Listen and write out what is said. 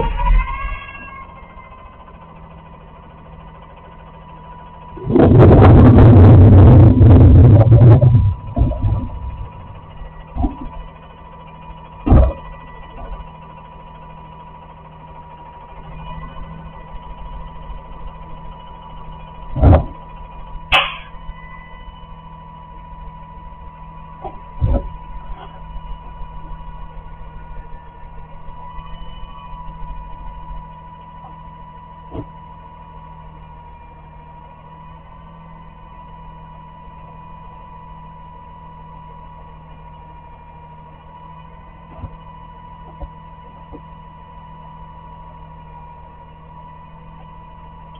you.